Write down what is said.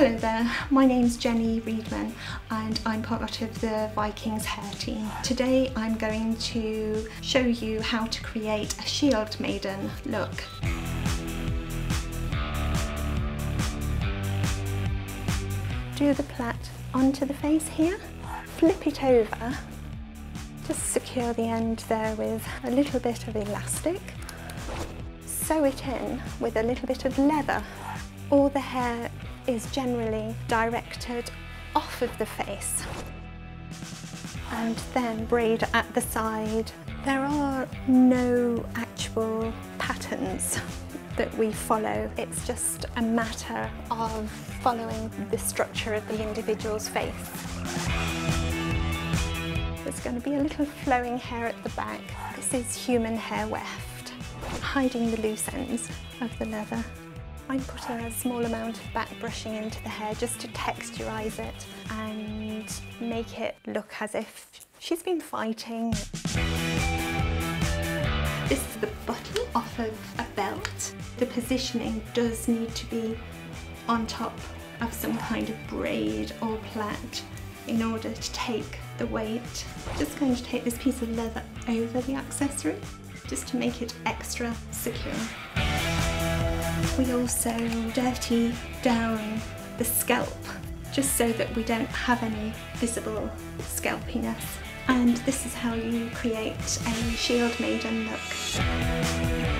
Hello there, my name's Jennie Readman and I'm part of the Vikings hair team. Today I'm going to show you how to create a shield maiden look. Do the plait onto the face here, flip it over, just secure the end there with a little bit of elastic, sew it in with a little bit of leather. All the hair is generally directed off of the face and then braid at the side. There are no actual patterns that we follow. It's just a matter of following the structure of the individual's face. There's going to be a little flowing hair at the back. This is human hair weft, hiding the loose ends of the leather. I'm putting a small amount of back brushing into the hair just to texturise it and make it look as if she's been fighting. This is the button off of a belt. The positioning does need to be on top of some kind of braid or plait in order to take the weight. Just going to take this piece of leather over the accessory just to make it extra secure. We also dirty down the scalp just so that we don't have any visible scalpiness. And this is how you create a shield maiden look.